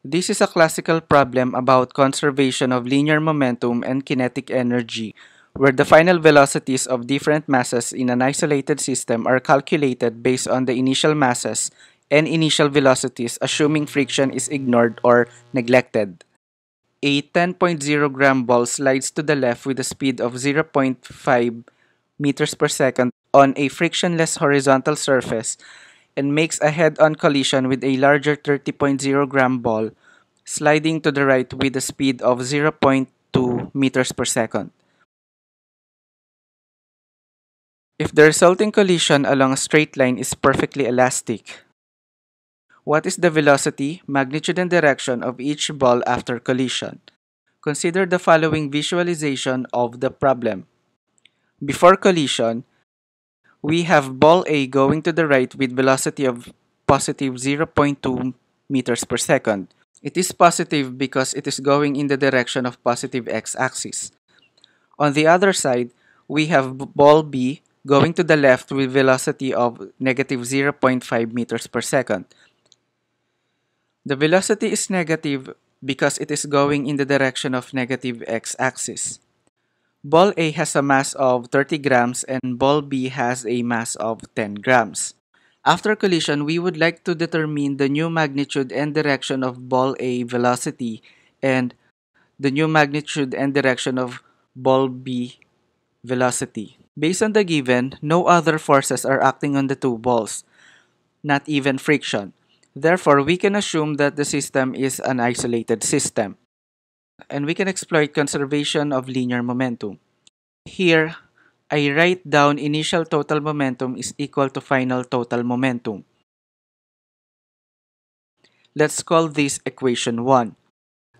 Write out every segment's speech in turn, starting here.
This is a classical problem about conservation of linear momentum and kinetic energy, where the final velocities of different masses in an isolated system are calculated based on the initial masses and initial velocities assuming friction is ignored or neglected. A 10.0 gram ball slides to the left with a speed of 0.5 meters per second on a frictionless horizontal surface and makes a head-on collision with a larger 30.0 gram ball sliding to the right with a speed of 0.2 meters per second. If the resulting collision along a straight line is perfectly elastic, what is the velocity, magnitude, and direction of each ball after collision? Consider the following visualization of the problem. Before collision, we have ball A going to the right with velocity of positive 0.2 meters per second. It is positive because it is going in the direction of positive x-axis. On the other side, we have ball B going to the left with velocity of negative 0.5 meters per second. The velocity is negative because it is going in the direction of negative x-axis. Ball A has a mass of 30 grams and ball B has a mass of 10 grams. After collision, we would like to determine the new magnitude and direction of ball A velocity and the new magnitude and direction of ball B velocity. Based on the given, no other forces are acting on the two balls, not even friction. Therefore, we can assume that the system is an isolated system. And we can exploit conservation of linear momentum. Here, I write down initial total momentum is equal to final total momentum. Let's call this equation 1.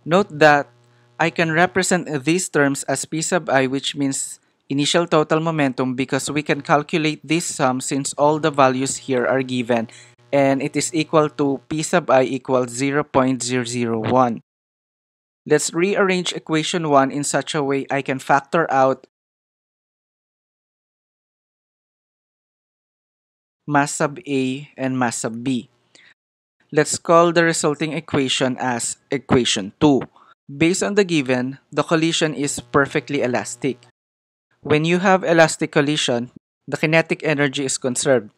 Note that I can represent these terms as P sub i which means initial total momentum because we can calculate this sum since all the values here are given and it is equal to P sub i equals 0.001. Let's rearrange equation 1 in such a way I can factor out mass sub A and mass sub B. Let's call the resulting equation as equation 2. Based on the given, the collision is perfectly elastic. When you have elastic collision, the kinetic energy is conserved.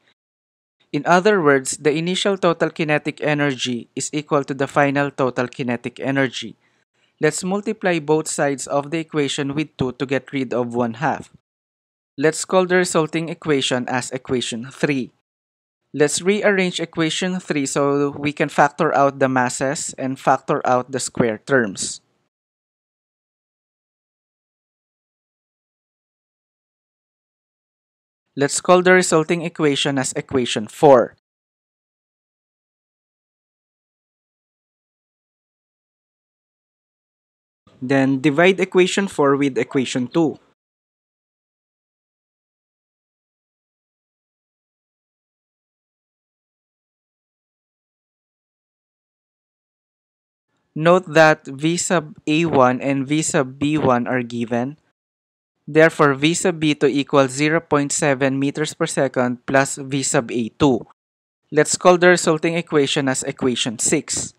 In other words, the initial total kinetic energy is equal to the final total kinetic energy. Let's multiply both sides of the equation with 2 to get rid of 1 half. Let's call the resulting equation as equation 3. Let's rearrange equation 3 so we can factor out the masses and factor out the square terms. Let's call the resulting equation as equation 4. Then divide equation 4 with equation 2. Note that V sub A1 and V sub B1 are given Therefore, V sub B2 equals 0.7 meters per second plus V sub A2. Let's call the resulting equation as equation 6.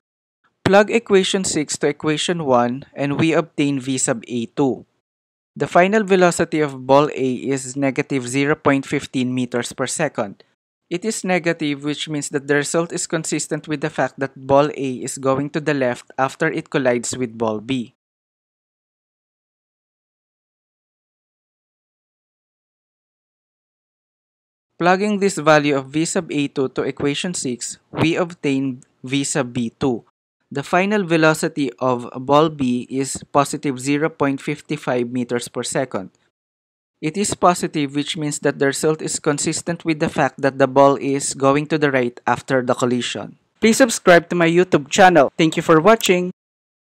Plug equation 6 to equation 1 and we obtain V sub A2. The final velocity of ball A is negative 0.15 meters per second. It is negative which means that the result is consistent with the fact that ball A is going to the left after it collides with ball B. Plugging this value of v sub a2 to equation 6, we obtain v sub b2. The final velocity of ball B is positive 0.55 meters per second. It is positive which means that the result is consistent with the fact that the ball is going to the right after the collision. Please subscribe to my YouTube channel. Thank you for watching.